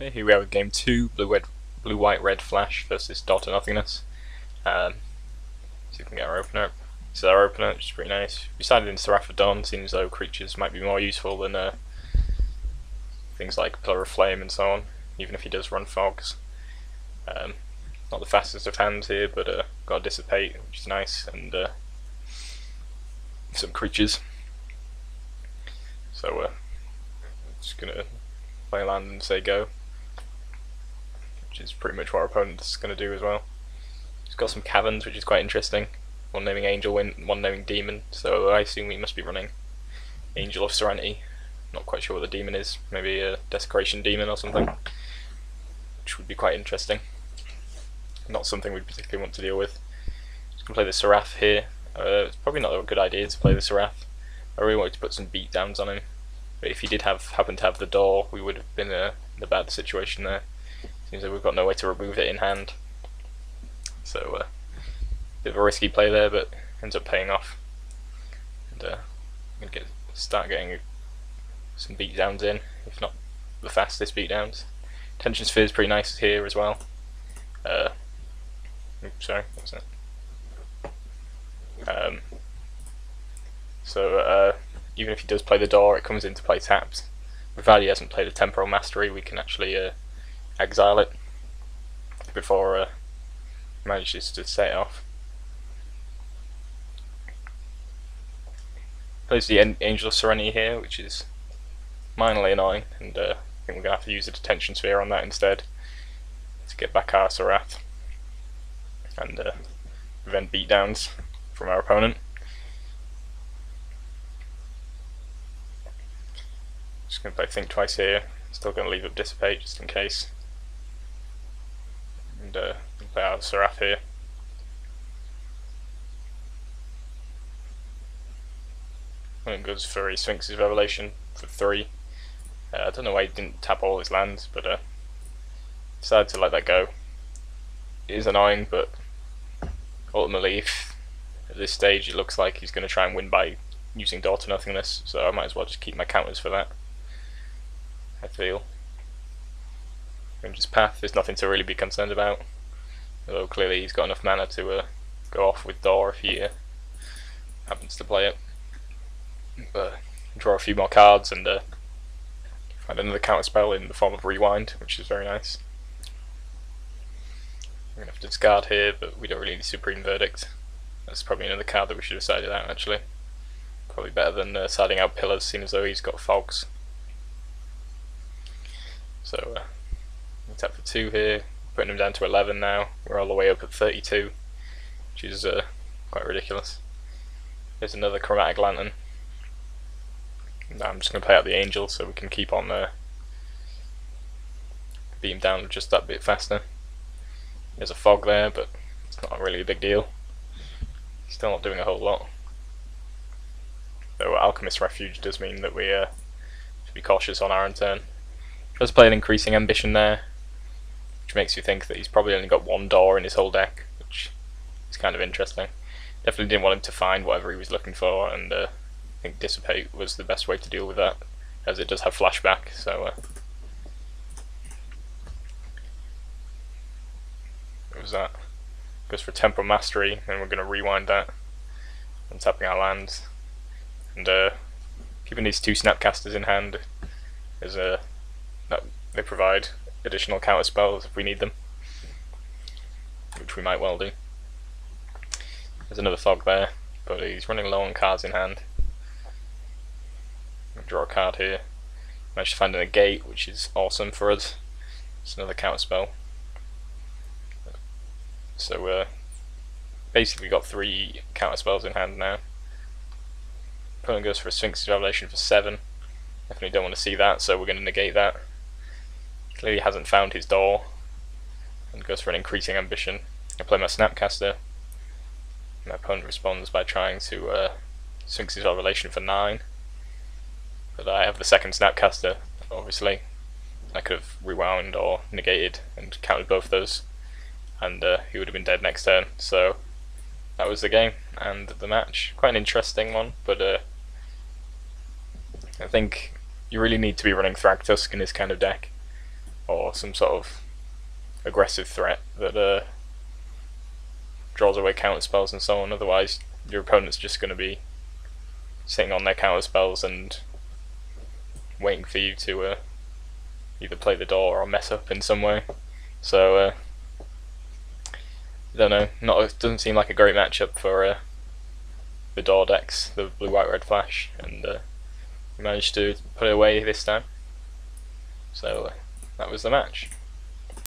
Here we have game two, blue red, blue white red flash versus Door to Nothingness. Um, see if we can get our opener. This is our opener, which is pretty nice. We decided in Seraph of Dawn, seems though creatures might be more useful than uh, things like Pillar of Flame and so on, even if he does run fogs. Um, not the fastest of hands here, but uh, got to dissipate, which is nice, and uh, some creatures. So uh, just gonna play land and say go which is pretty much what our opponent's going to do as well. He's got some caverns, which is quite interesting. One naming Angel, one naming Demon, so I assume we must be running Angel of Serenity. Not quite sure what the demon is, maybe a Desecration Demon or something, which would be quite interesting. Not something we particularly want to deal with. Just going to play the Seraph here. Uh, it's probably not a good idea to play the Seraph. I really wanted to put some beatdowns on him, but if he did have happen to have the door, we would have been uh, in a bad situation there. Seems like we've got no way to remove it in hand. So, uh, bit of a risky play there, but ends up paying off. And uh, I'm gonna get start getting some beatdowns in, if not the fastest beatdowns. Detention Sphere is pretty nice here as well. Uh, oops, sorry, what's that? Um, so uh, even if he does play the door, it comes into play tapped. If hasn't played a Temporal Mastery, we can actually uh, exile it before uh, manages to set it off. Plays the Angel of Serenity here, which is minorly annoying, and uh, I think we're going to have to use the detention sphere on that instead to get back our Seraph and uh, prevent beatdowns from our opponent. Just going to play Think Twice here, still going to leave up Dissipate just in case and uh, play out Seraph here. And it goes for a Sphinx's Revelation for 3. Uh, I don't know why he didn't tap all his lands, but uh, decided to let that go. It is annoying, but ultimately, if at this stage it looks like he's going to try and win by using Door to Nothingness, so I might as well just keep my counters for that. I feel. Ranger's Path, there's nothing to really be concerned about. Although clearly he's got enough mana to uh, go off with Door if he uh, happens to play it. But draw a few more cards and uh, find another counter spell in the form of Rewind, which is very nice. We're going to have to discard here, but we don't really need Supreme Verdict. That's probably another card that we should have sided out actually. Probably better than uh, siding out Pillars, seeing as though he's got Fogs. So, uh, tap for 2 here, putting him down to 11 now. We're all the way up at 32, which is uh, quite ridiculous. There's another Chromatic Lantern. Now I'm just going to play out the Angel so we can keep on uh, beam down just that bit faster. There's a fog there, but it's not really a big deal. Still not doing a whole lot. Though Alchemist Refuge does mean that we uh, should be cautious on our turn. Let's play an increasing ambition there makes you think that he's probably only got one door in his whole deck, which is kind of interesting. Definitely didn't want him to find whatever he was looking for, and uh, I think Dissipate was the best way to deal with that, as it does have flashback, so... Uh, what was that? Goes for Temporal Mastery, and we're going to rewind that, and tapping our lands, and uh, keeping these two Snapcasters in hand is. Uh, that they provide additional counter spells if we need them, which we might well do. There's another fog there, but he's running low on cards in hand. Draw a card here. Managed to find Negate, which is awesome for us. It's another counter spell. So uh, basically got three counter spells in hand now. Opponent goes for a Sphinx's Revelation for seven. Definitely don't want to see that, so we're going to negate that. Clearly hasn't found his door and goes for an increasing ambition. I play my Snapcaster. My opponent responds by trying to uh, Sphinx's Revelation for 9. But I have the second Snapcaster, obviously. I could have rewound or negated and counted both those, and uh, he would have been dead next turn. So that was the game and the match. Quite an interesting one, but uh, I think you really need to be running Thragtusk in this kind of deck or some sort of aggressive threat that uh, draws away counter spells and so on. Otherwise, your opponent's just going to be sitting on their counter spells and waiting for you to uh, either play the door or mess up in some way. So, uh, I don't know. Not doesn't seem like a great matchup for uh, the door decks, the blue, white, red flash, and uh, managed to put it away this time. So uh, that was the match.